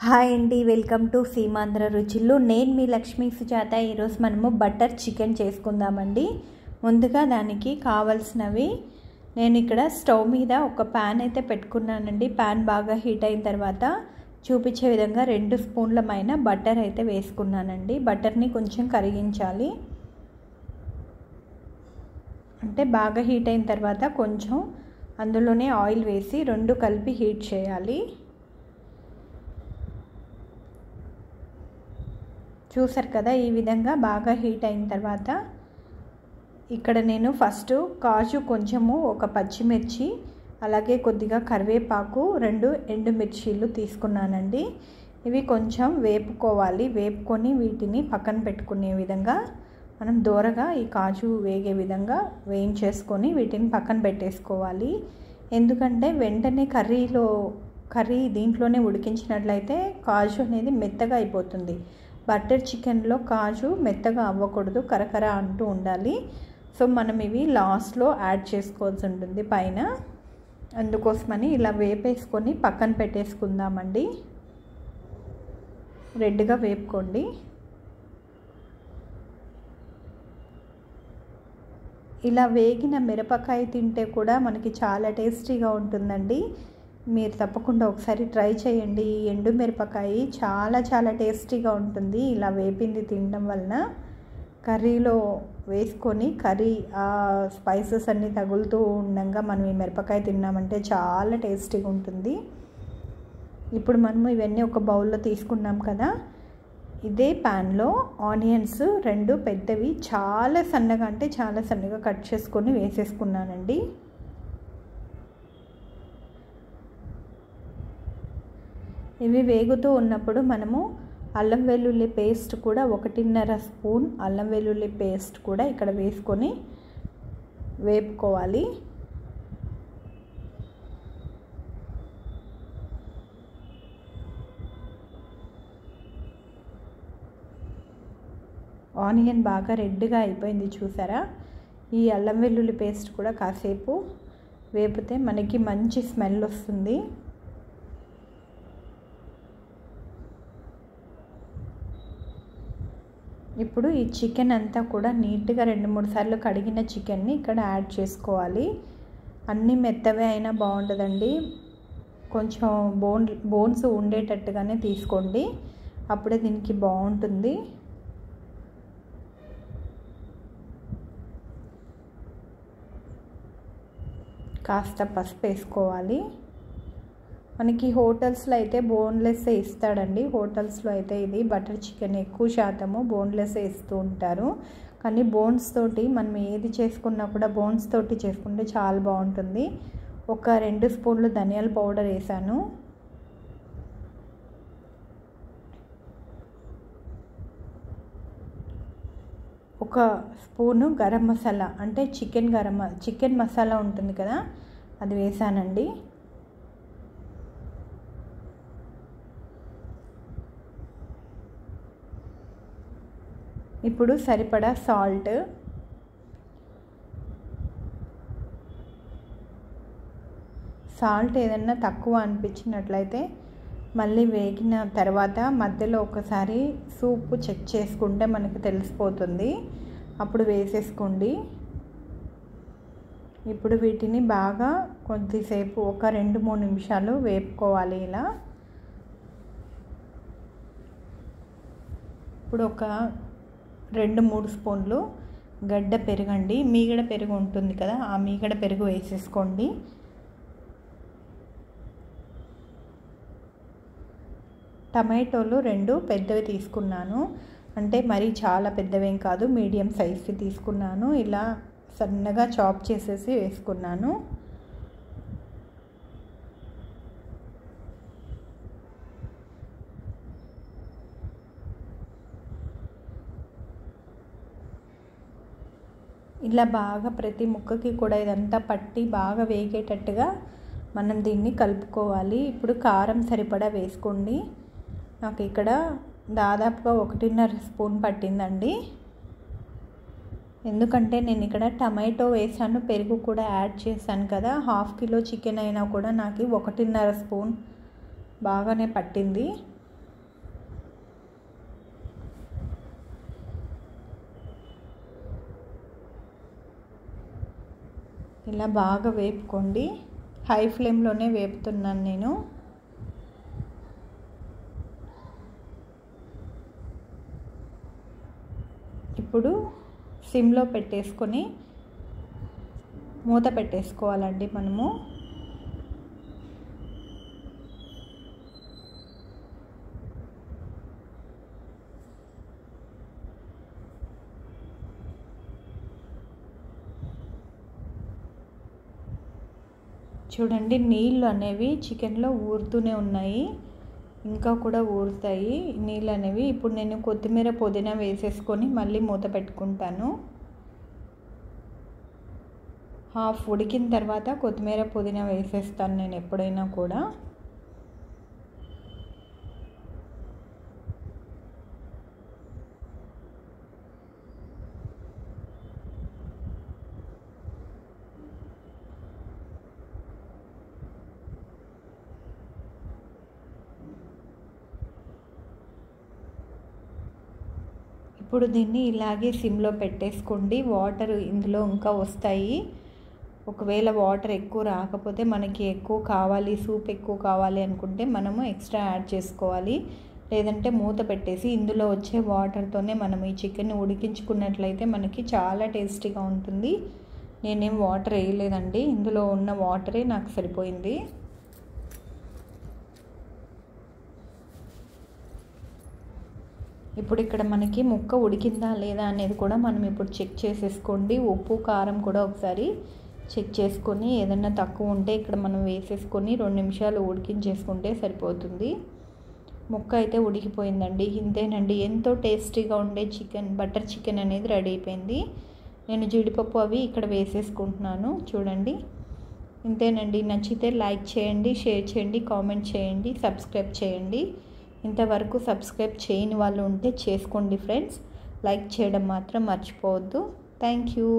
Hi అండి welcome to Seemandhra రుచులు. నేను మీ లక్ష్మీ సుజాత. ఈరోజు మనము బటర్ చికెన్ చేసుకుందామండి. ముందుగా దానికి కావలసినవి నేను ఇక్కడ స్టవ్ మీద ఒక ప్యాన్ అయితే పెట్టుకున్నానండి. ప్యాన్ బాగా హీట్ అయిన తర్వాత చూపించే విధంగా రెండు స్పూన్లమైన బటర్ అయితే వేసుకున్నానండి. బటర్ని కొంచెం కరిగించాలి. అంటే బాగా హీట్ అయిన తర్వాత కొంచెం అందులోనే ఆయిల్ వేసి రెండు కలిపి హీట్ చేయాలి. చూసారు కదా ఈ విధంగా బాగా హీట్ అయిన తర్వాత ఇక్కడ నేను ఫస్ట్ కాజు కొంచెము ఒక పచ్చిమిర్చి అలాగే కొద్దిగా కరివేపాకు రెండు ఎండుమిర్చీలు తీసుకున్నానండి. ఇవి కొంచెం వేపుకోవాలి వేపుకొని వీటిని పక్కన పెట్టుకునే విధంగా మనం దూరగా ఈ కాజు వేగే విధంగా వేయించేసుకొని వీటిని పక్కన పెట్టేసుకోవాలి. ఎందుకంటే వెంటనే కర్రీలో కర్రీ దీంట్లోనే ఉడికించినట్లయితే కాజు అనేది మెత్తగా అయిపోతుంది. బటర్ చికెన్లో కాజు మెత్తగా అవ్వకూడదు కరకర అంటూ ఉండాలి. సో మనం ఇవి లాస్ట్లో యాడ్ చేసుకోవాల్సి ఉంటుంది పైన. అందుకోసమని ఇలా వేపేసుకొని పక్కన పెట్టేసుకుందామండి. రెడ్గా వేపుకోండి. ఇలా వేగిన మిరపకాయ తింటే కూడా మనకి చాలా టేస్టీగా ఉంటుందండి. మీరు తప్పకుండా ఒకసారి ట్రై చేయండి. ఈ ఎండు మిరపకాయ చాలా చాలా టేస్టీగా ఉంటుంది. ఇలా వేపింది తినడం వలన కర్రీలో వేసుకొని కర్రీ ఆ స్పైసెస్ అన్నీ తగులుతూ ఉండగా మనం ఈ మిరపకాయ తిన్నామంటే చాలా టేస్టీగా ఉంటుంది. ఇప్పుడు మనము ఇవన్నీ ఒక బౌల్లో తీసుకున్నాం కదా. ఇదే ప్యాన్లో ఆనియన్స్ రెండు పెద్దవి చాలా సన్నగా అంటే చాలా సన్నగా కట్ చేసుకొని వేసేసుకున్నానండి. ఇవి వేగుతూ ఉన్నప్పుడు మనము అల్లం వెల్లుల్లి పేస్ట్ కూడా ఒకటిన్నర స్పూన్ అల్లం వెల్లుల్లి పేస్ట్ కూడా ఇక్కడ వేసుకొని వేపుకోవాలి. ఆనియన్ బాగా రెడ్గా అయిపోయింది చూసారా? ఈ అల్లం వెల్లుల్లి పేస్ట్ కూడా కాసేపు వేపితే మనకి మంచి స్మెల్ వస్తుంది. ఇప్పుడు ఈ చికెన్ అంతా కూడా నీట్గా రెండు మూడు సార్లు కడిగిన చికెన్ని ఇక్కడ యాడ్ చేసుకోవాలి. అన్నీ మెత్తవే అయినా బాగుంటుందండి. కొంచెం బోన్ బోన్స్ ఉండేటట్టుగానే తీసుకోండి. అప్పుడే దీనికి బాగుంటుంది. కాస్త పసుపు వేసుకోవాలి. మనకి హోటల్స్లో అయితే బోన్లెస్ ఇస్తాడండి. హోటల్స్లో అయితే ఇది బటర్ చికెన్ ఎక్కువ శాతము బోన్లెస్ ఇస్తూ ఉంటారు. కానీ బోన్స్ తోటి మనం ఏది చేసుకున్నా కూడా బోన్స్ తోటి చేసుకుంటే చాలా బాగుంటుంది. ఒక రెండు స్పూన్లు ధనియాల పౌడర్ వేసాను. ఒక స్పూను గరం మసాలా అంటే చికెన్ గరం చికెన్ మసాలా ఉంటుంది కదా అది వేసానండి. ఇప్పుడు సరిపడా సాల్ట్. సాల్ట్ ఏదన్నా తక్కువ అనిపించినట్లయితే మళ్ళీ వేగిన తర్వాత మధ్యలో ఒకసారి సూప్ చెక్ చేసుకుంటే మనకు తెలిసిపోతుంది. అప్పుడు వేసేసుకోండి. ఇప్పుడు వీటిని బాగా కొద్దిసేపు ఒక రెండు మూడు నిమిషాలు వేపుకోవాలి ఇలా. ఇప్పుడు ఒక రెండు మూడు స్పూన్లు గడ్డ పెరుగండి. మీగడ పెరుగు ఉంటుంది కదా ఆ మీగడ పెరుగు వేసేసుకోండి. టమాటోలు రెండు పెద్దవి తీసుకున్నాను. అంటే మరీ చాలా పెద్దవేం కాదు మీడియం సైజ్వి తీసుకున్నాను. ఇలా సన్నగా చాప్ చేసేసి వేసుకున్నాను. ఇలా బాగా ప్రతి ముక్కకి కూడా ఇదంతా పట్టి బాగా వేగేటట్టుగా మనం దీన్ని కలుపుకోవాలి. ఇప్పుడు కారం సరిపడా వేసుకోండి. నాకు ఇక్కడ దాదాపుగా ఒకటిన్నర స్పూన్ పట్టిందండి. ఎందుకంటే నేను ఇక్కడ టమాటో వేసాను పెరుగు కూడా యాడ్ చేశాను కదా. హాఫ్ కిలో చికెన్ అయినా కూడా నాకు ఒకటిన్నర స్పూన్ బాగానే పట్టింది. ఇలా బాగా వేపుకోండి. హై ఫ్లేమ్లోనే వేపుతున్నాను నేను. ఇప్పుడు సిమ్లో పెట్టేసుకొని మూత పెట్టేసుకోవాలండి మనము. చూడండి నీళ్ళు అనేవి చికెన్లో ఊరుతూనే ఉన్నాయి. ఇంకా కూడా ఊరుతాయి. నీళ్ళు అనేవి ఇప్పుడు నేను కొత్తిమీర పుదీనా వేసేసుకొని మళ్ళీ మూత పెట్టుకుంటాను. హాఫ్ ఉడికిన తర్వాత కొత్తిమీర పుదీనా వేసేస్తాను నేను ఎప్పుడైనా కూడా. ఇప్పుడు దీన్ని ఇలాగే సిమ్లో పెట్టేసుకోండి. వాటర్ ఇందులో ఇంకా వస్తాయి. ఒకవేళ వాటర్ ఎక్కువ రాకపోతే మనకి ఎక్కువ కావాలి సూప్ ఎక్కువ కావాలి అనుకుంటే మనము ఎక్స్ట్రా యాడ్ చేసుకోవాలి. లేదంటే మూత పెట్టేసి ఇందులో వచ్చే వాటర్తోనే మనం ఈ చికెన్ ఉడికించుకున్నట్లయితే మనకి చాలా టేస్టీగా ఉంటుంది. నేనేం వాటర్ వేయలేదండి. ఇందులో ఉన్న వాటరే నాకు సరిపోయింది. ఇప్పుడు ఇక్కడ మనకి ముక్క ఉడికిందా లేదా అనేది కూడా మనం ఇప్పుడు చెక్ చేసేసుకోండి. ఉప్పు కారం కూడా ఒకసారి చెక్ చేసుకొని ఏదైనా తక్కువ ఉంటే ఇక్కడ మనం వేసేసుకొని రెండు నిమిషాలు ఉడికించేసుకుంటే సరిపోతుంది. ముక్క అయితే ఉడికిపోయిందండి. ఇంతేనండి. ఎంతో టేస్టీగా ఉండే చికెన్ బటర్ చికెన్ అనేది రెడీ అయిపోయింది. నేను జీడిపప్పు అవి ఇక్కడ వేసేసుకుంటున్నాను. చూడండి. ఇంతేనండి. నచ్చితే లైక్ చేయండి షేర్ చేయండి కామెంట్ చేయండి సబ్స్క్రైబ్ చేయండి. ఇంతవరకు సబ్స్క్రైబ్ చేయని వాళ్ళు ఉంటే చేసుకోండి ఫ్రెండ్స్. లైక్ చేయడం మాత్రం మర్చిపోవద్దు. Thank you.